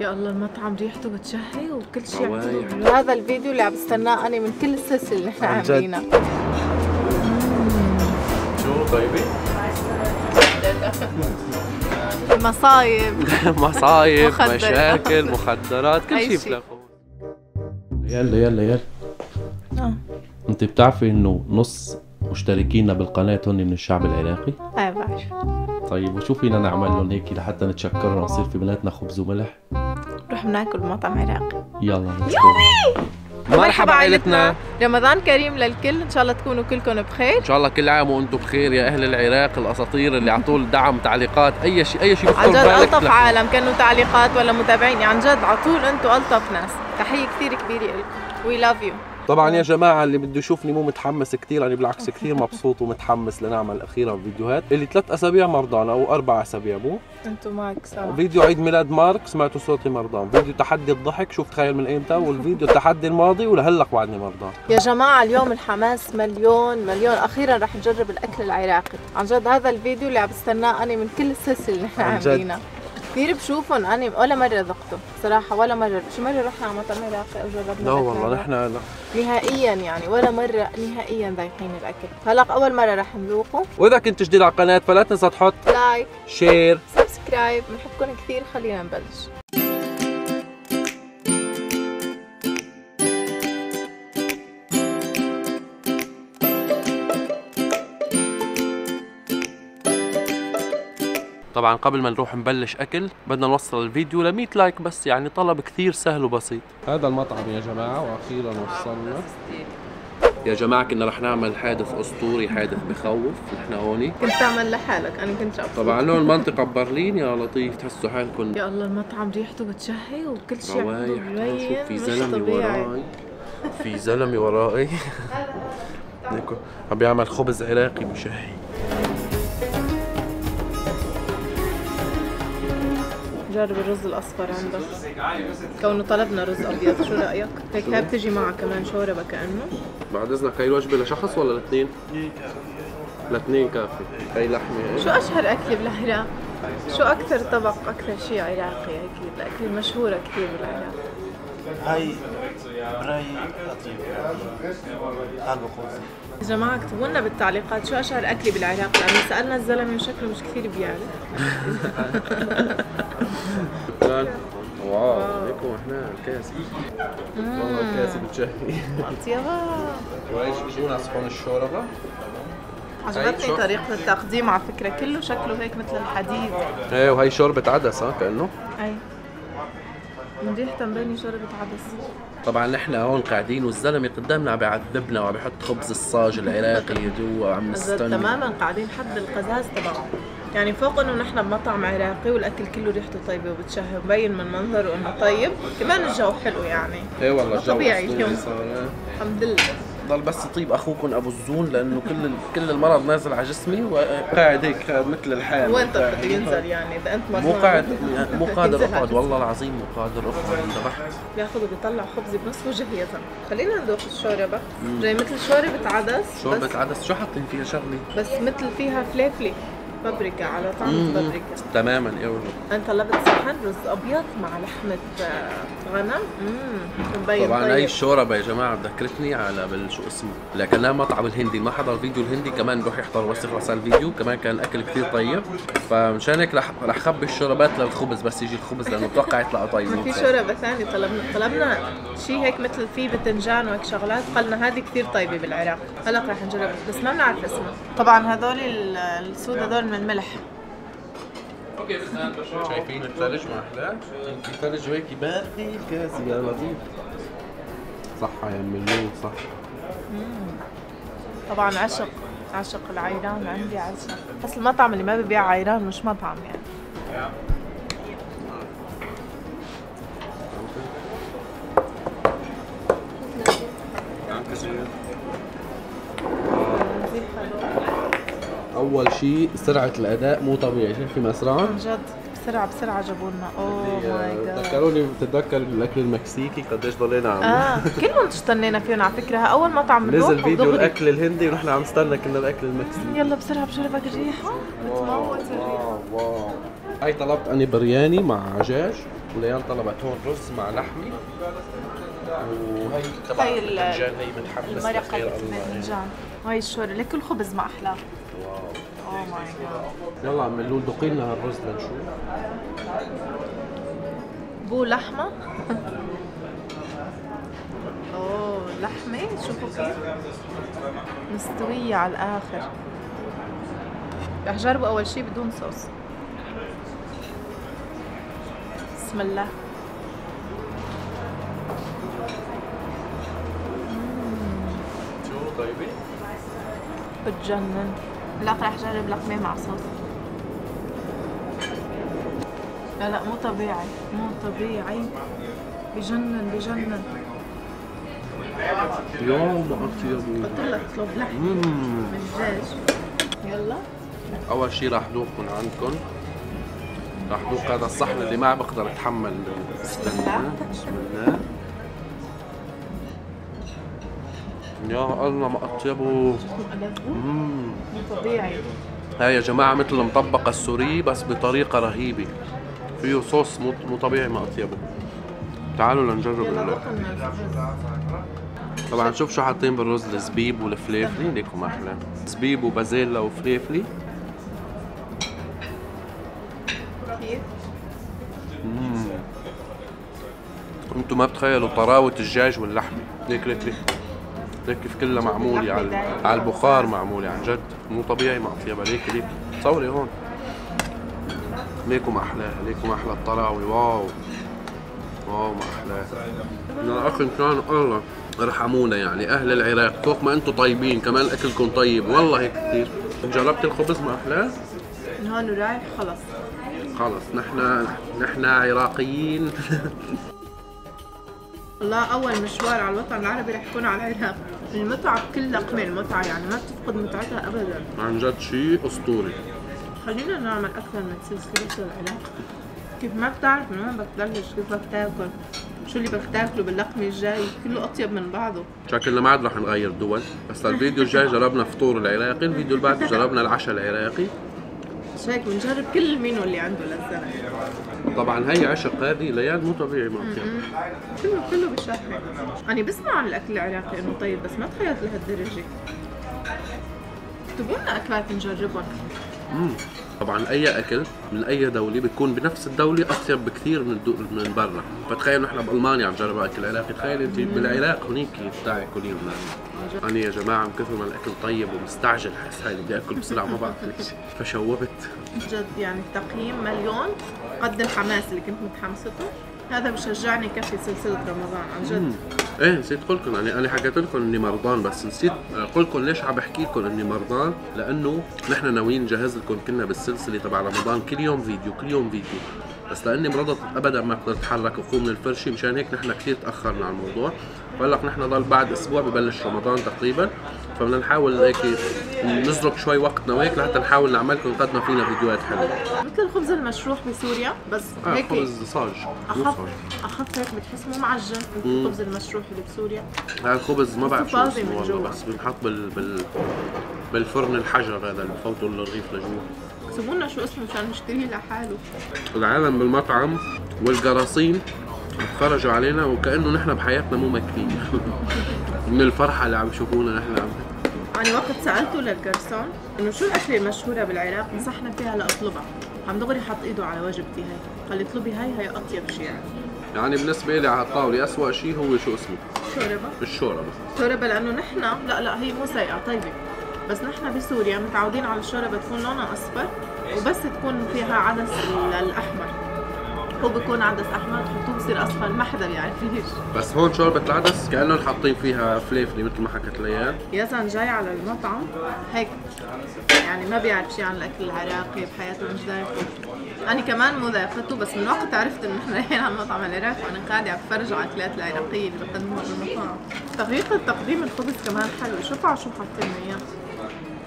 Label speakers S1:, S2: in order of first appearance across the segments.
S1: يا الله المطعم ريحته بتشهي وكل شيء حلو. هذا الفيديو اللي عم بستناه أنا من كل السلسله اللي نحن. عاملينها
S2: شو طيبة؟
S1: مصايب
S2: مصايب. مشاكل مخدرات كل شيء. بتلاقوه يلا يلا يلا
S1: آه
S2: أنت بتعرفي إنه نص مشتركينا بالقناة هن من الشعب العراقي؟
S1: إيه بعرف
S2: طيب وشو فينا نعمل لهم هيك لحتى نتشكرهم ونصير في بيناتنا خبز وملح؟
S1: نروح بناكل بمطعم عراقي.
S2: يلا go. مرحبا عائلتنا.
S1: رمضان كريم للكل. إن شاء الله تكونوا كلكم بخير.
S2: إن شاء الله كل عام وأنتم بخير يا أهل العراق الأساطير اللي على طول دعم تعليقات أي شيء أي شيء
S1: عن جد
S2: ألطف.
S1: عالم. كانوا تعليقات ولا متابعيني. عن جد على طول أنتم ألطف ناس. تحية كثير كبيرة لكم. we love you
S2: طبعا يا جماعة اللي بده يشوفني مو متحمس كثير أنا بالعكس كثير مبسوط ومتحمس لنعمل أخيرا فيديوهات. اللي ثلاث أسابيع مرضان أو أربع أسابيع مو؟
S1: أنتم معك سوا
S2: فيديو عيد ميلاد مارك سمعتوا صوتي مرضان. فيديو تحدي الضحك شوف تخيل من ايمتى والفيديو التحدي الماضي ولهلق بعدني مرضان.
S1: يا جماعة اليوم الحماس مليون مليون. أخيرا رح نجرب الأكل العراقي. عن جد هذا الفيديو اللي عم بستناه أنا من كل السلسلة اللي نحن. عاملينها. كثير بشوفهم. أنا ولا مرة ذقته صراحة ولا مرة. شي مرة رحنا على مطعم عراقي أو جربنا
S2: لا والله؟ نحن لا.
S1: نهائيا يعني ولا مرة نهائيا ذايقين الأكل. هلا أول مرة رح نذوقه.
S2: وإذا كنت جديد على القناة فلا تنسى تحط
S1: like
S2: share
S1: subscribe بنحبكم كثير خلينا نبلش.
S2: طبعا قبل ما نروح نبلش أكل بدنا نوصل الفيديو ل 100 like بس يعني طلب كثير سهل وبسيط. هذا المطعم يا جماعة وأخيرا وصلنا. يا جماعة كنا رح نعمل حادث أسطوري حادث بخوف نحن هون.
S1: كنت تعمل لحالك أنا كنت رح
S2: طبعا لون المنطقة ببرلين يا لطيف. تحسوا حالكم
S1: يا الله المطعم ريحته بتشهي وكل شيء عنده
S2: روايح شوف في
S1: زلمة.
S2: وراي. في زلمة وراي. عم بيعمل خبز عراقي بشهي.
S1: جرب الرز الأصفر عنده كونه طلبنا رز أبيض. شو رأيك؟ هيك هاي بتجي معها كمان شوربه كأنه.
S2: بعد إذنك هي الوجبة لشخص ولا لاثنين؟ لاثنين كافي. هي لحمة
S1: شو أشهر اكله بالعراق؟ شو أكثر طبق أكثر شيء عراقي هيك الاكل المشهوره كثير بالعراق؟
S3: هاي براي
S1: يا جماعة اكتبوا لنا بالتعليقات شو أشهر اكله بالعراق؟ لأنه سألنا الزلمة وشكله مش كثير بيعرف.
S2: واو ليكم إحنا الكاس والله الكاس بتشهي
S1: اطيبها
S2: وايش بيجونا صحون الشوربة.
S1: عجبتني
S2: شو-
S1: طريقة التقديم على فكرة. كله شكله هيك مثل الحديد.
S2: إيه وهي شوربة عدس ها كأنه؟
S1: أي. من ريحتها مبينه شوربة عدس.
S2: طبعا نحن هون قاعدين والزلمة قدامنا عم بيعذبنا وعم بيحط خبز الصاج العراقي جوا وعم نستنى
S1: تماما قاعدين حد القزاز تبعه. يعني فوق إنه نحن بمطعم عراقي والأكل كله ريحته طيبة وبتشهي ومبين من منظره إنه طيب كمان الجو حلو يعني.
S2: إيه والله الجو
S1: طبيعي اليوم.
S2: إيه.
S1: الحمد لله.
S2: ضل بس يطيب أخوكم أبو الزون لأنه كل كل المرض نازل على جسمي وقاعد هيك مثل الحال
S1: وين. بده ينزل يعني؟ إذا أنت
S2: مو قاعد مو قادر
S1: أقعد.
S2: والله العظيم مو قادر أقعد انذبحت
S1: بياخذ وبيطلع خبز بنص وجه يا زلمه خلينا ندوق الشوربة. زي مثل شوربة عدس بس,
S2: شوربة عدس. شو حاطين فيها شغلي؟
S1: بس مثل فيها فليفله بابريكا على طعم
S2: مم.
S1: بابريكا.
S2: تماما والله
S1: أنت طلبت صحن رز أبيض مع لحمة آه، غنم. امم
S2: طبعا
S1: طيب.
S2: هاي الشوربة يا جماعة ذكرتني على بال شو اسمه اللي مطعم الهندي ما حضر فيديو الهندي كمان روح يحضر بس يخلص على الفيديو كمان كان الاكل كثير طيب. فمشان هيك رح رح خبي الشوربات للخبز بس يجي الخبز لأنه بتوقع يطلع طيب.
S1: في شوربة ثانية طلبنا طلبنا شيء هيك مثل فيه باذنجان وهيك شغلات قالنا هذه كثير طيبة بالعراق. هلأ رح نجرب بس ما بنعرف اسمها. طبعا هذول ال- السود هذول من الملح
S2: شايفين الثلج ما احلاه؟ في ثلج هيك باردة الكاسي يا لطيف. صحة يا أم اللون صح.
S1: طبعا عشق عشق العيران عندي عشق. بس المطعم اللي ما ببيع عيران مش مطعم يعني.
S2: أول شيء سرعة الأداء مو طبيعي شايفي مسرعة؟
S1: عن جد بسرعة بسرعة جابوا لنا. oh my God
S2: تذكروني بتتذكر الأكل المكسيكي؟ قديش ضلينا عم.
S1: آه كلهم استنينا فيهم على فكرة. أول مطعم بنروح
S2: نزل فيديو. الأكل الهندي ونحن عم نستنى كنا الأكل المكسيكي.
S1: يلا بسرعة بشربك الريحه بتموت الريحه
S2: wow wow. هاي طلبت اني برياني مع دجاج وليان طلبت هون رز مع لحمة. وهي تبع الباذنجان هي
S1: اللي
S2: الله
S1: بالفنجان وهي الشورى لك الخبز ما احلاه
S2: يلا عم نقول دقي لنا هالرز لنشوف.
S1: بو لحمة. أوه لحمة. شوفوا كيف. مستوية على الآخر. رح جربه أول شي بدون صوص. بسم الله.
S2: شو طيبة؟
S1: بتجنن. لا رح جرب لقمة مع صوص. لا لا مو طبيعي مو طبيعي. بجنن بجنن.
S2: يا
S1: قلت لك اطلب لحم.
S2: مم.
S1: من الدجاج يلا.
S2: أول شيء راح ذوق من عندكم راح ذوق هذا الصحن اللي ما بقدر أتحمل. استنى بسم الله. يا الله ما
S1: أطيبه. طبيعي
S2: هاي يا جماعة مثل المطبقة السورية بس بطريقة رهيبة. فيه صوص مو طبيعي ما أطيبه. تعالوا لنجرب
S1: الناس
S2: طبعا شوف شو حاطين بالرز الزبيب والفليفلي. ليكم أحلى. زبيب وبازيلا وفليفلي.
S1: كيف؟
S2: أنتم ما بتخيلوا طراوة الدجاج واللحمة ليك ليك ليك. ليك كيف كلها معمولة على على البخار معمولة عن جد. مو طبيعي ما أطيبها ليك ليك تصوري هون. ليكم أحلاها ليكم أحلى الطراوة واو. واو ما أحلاها يا أخي كان الله. ارحمونا يعني. أهل العراق. فوق ما أنتم طيبين كمان أكلكم طيب. والله هيك كثير. جربت الخبز ما أحلاه؟
S1: من هون ورايح خلص.
S2: خلص. نحن نحن عراقيين.
S1: الله أول مشوار على الوطن العربي رح يكون على العراق. المتعة بكل لقمه المتعة يعني ما بتفقد متعتها ابدا.
S2: عن جد شيء أسطوري.
S1: خلينا نعمل أكثر من سلسلة العراق كيف ما بتعرف من وين بدك تبلش كيف بدك تاكل شو اللي بدك تاكله باللقمة الجاي كله أطيب من بعضه.
S2: شكلنا ما عاد رح نغير دول. بس الفيديو الجاي جربنا فطور العراقي الفيديو اللي بعده جربنا العشاء العراقي.
S1: مش هيك بنجرب كل المينو اللي عنده للزلمه
S2: طبعا هي عشق هذه ليال مو طبيعي ما.
S1: كله كله بشهي أنا بسمع عن الأكل العراقي إنه طيب بس ما تخيلت لهالدرجة. اكتبوا لنا أكلات نجربهم
S2: مم. طبعا أي أكل من أي دولة بيكون بنفس الدولة أطيب بكثير من الدو... من برا. فتخيل نحن بألمانيا عم نجرب أكل عراقي. تخيل أنت بالعراق هنيك كلي هناك أنا يا جماعة من كثر ما الأكل طيب ومستعجل حس هاي بدي أكل بسرعة ما بعرف ليش. فشوبت.
S1: جد يعني التقييم مليون. قد الحماس اللي كنت متحمسته. هذا بشجعني كفي سلسلة رمضان عن جد.
S2: إيه نسيت أقول لكم يعني أنا حكيت لكم إني مرضان بس نسيت أقول لكم ليش عم بحكي لكم إني مرضان؟ لأنه نحن ناويين نجهز لكم كنا بالسلسلة تبع رمضان. كل يوم فيديو كل يوم فيديو. بس لأني مرضت ابدا ما أقدر أتحرك وقوم من الفرشة مشان هيك نحن كثير تأخرنا على الموضوع. فهلا نحن ضل بعد أسبوع ببلش رمضان تقريبا. فبدنا نحاول هيك نزرق شوي وقتنا وهيك لحتى نحاول نعمل لكم قد ما فينا فيديوهات حلوة.
S1: مثل الخبز المشروح بسوريا بس
S2: آه
S1: هيك
S2: خبز صاج. صاج.
S1: أخف هيك بتحس مو معجن. الخبز المشروح اللي بسوريا.
S2: هذا الخبز ما بعرف شو اسمه والله. بس بنحط بال بال بالفرن الحجر هذا اللي بفوتوا الرغيف لجوا
S1: لنا شو اسمه مشان نشتريه لحاله.
S2: العالم بالمطعم والقراصين اتفرجوا علينا وكأنه نحن بحياتنا مو ماكلين من الفرحة اللي عم يشوفونا نحن. عم
S1: أنا وقت سألته للجرسون إنه شو الأكلة المشهورة بالعراق؟ نصحنا فيها لأطلبها. عم دغري حط إيده على وجبتي هاي. قال لي اطلبي هاي هي أطيب شيء يعني.
S2: يعني بالنسبة لي على الطاولة اسوء شيء هو شو اسمه؟
S1: شوربة.
S2: الشوربة.
S1: شوربة لأنه نحن لا لا هي مو سيئة طيبة. بس نحن بسوريا متعودين على الشوربة تكون لونها أصفر وبس تكون فيها عدس ال- الأحمر. هو بيكون عدس أحمر تحطوه بصير أصفر ما حدا بيعرفيش
S2: بس هون شوربة العدس كأنهم حاطين فيها فليفلي مثل ما حكت ليال
S1: يزن جاي على المطعم هيك. يعني ما بيعرف شيء عن الأكل العراقي بحياته مش ذايقه أنا كمان مو ذايقته بس من وقت عرفت إنه نحن رايحين على المطعم العراقي وأنا قاعدة عم بتفرج على الاكلات العراقية اللي بقدموها بالمطاعم طريقه تقديم الخبز كمان حلوة شوفوا على شو حاطين اياه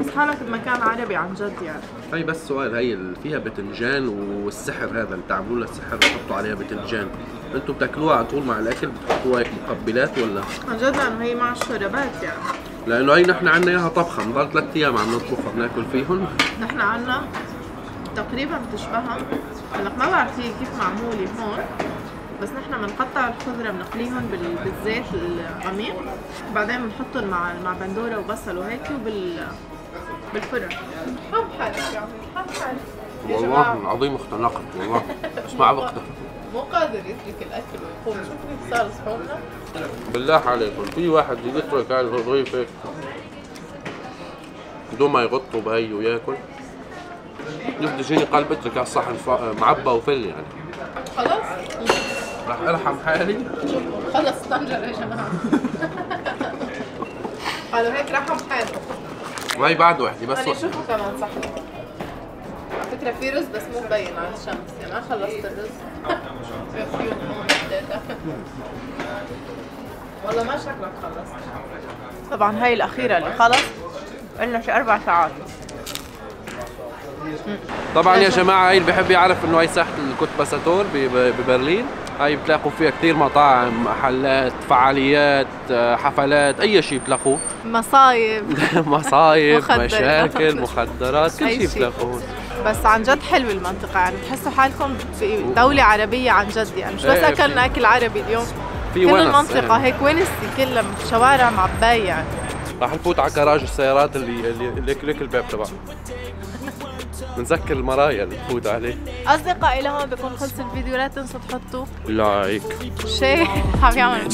S1: بس حالك بمكان عربي عن جد يعني.
S2: هي بس سؤال هي فيها باذنجان والسحر هذا اللي بتعملوا لها السحر بتحطوا عليها باذنجان أنتم بتاكلوها على طول مع الأكل بتحطوها هيك مقبلات ولا؟
S1: عن جد لأنه هي مع الشوربات يعني.
S2: لأنه هي نحن عندنا إياها طبخة بنضل ثلاث أيام عم نطبخها بناكل فيهم.
S1: نحن عنا تقريبا بتشبهها هلأ ما بعرف هي كيف معمولة هون بس نحن بنقطع الخضرة بنقليهم بال- بالزيت العميق بعدين بنحطهم مع مع بندورة وبصل وهيك وبال بالفرن. حب حالك يا عمي حب حالك.
S2: والله العظيم اختنقت والله. بس ما بقدر
S1: مو قادر يترك الأكل ويقوم. شوف كيف صار صحوننا.
S2: بالله عليكم في واحد يترك هاي الرغيف هيك. بدون ما يغطوا بهي وياكل. يبدي يجيني قلب اترك على الصحن معبى وفل يعني.
S1: خلاص؟
S2: رح أرحم حالي.
S1: خلص طنجر يا جماعة. قالوا هيك رحم حاله
S2: وهي بعد وحدي بس وحدة.
S1: شوفوا كمان صحن على فكرة في رز بس مو مبين على الشمس يعني ما خلصت الرز. والله ما شكلك خلصت. طبعا هاي الأخيرة اللي خلص. قلنا شي أربع ساعات.
S2: طبعا يا جماعة هاي اللي بحب يعرف إنه هاي ساحة الكوت باساتور ب- ب- ببرلين. هاي بتلاقوا فيها كثير مطاعم محلات فعاليات آه، حفلات أي شيء بتلاقوه
S1: مصايب
S2: مصايب
S1: مخدرات.
S2: مشاكل مخدرات كل شيء. بتلاقوه
S1: بس عن جد حلوة المنطقة يعني بتحسوا حالكم في دولة عربية عن جد يعني مش بس
S2: إيه،
S1: أكلنا أكل عربي اليوم
S2: في
S1: كل المنطقة
S2: إيه.
S1: هيك ونستي كلها شوارع معباية يعني
S2: راح نفوت على كراج السيارات اللي اللي ليك ليك الباب تبعه نذكر المرايا اللي تفوت عليه.
S1: أصدقائي لهون بكون خلص الفيديو. لا تنسوا تحطوا
S4: like. share. حاب يعمل.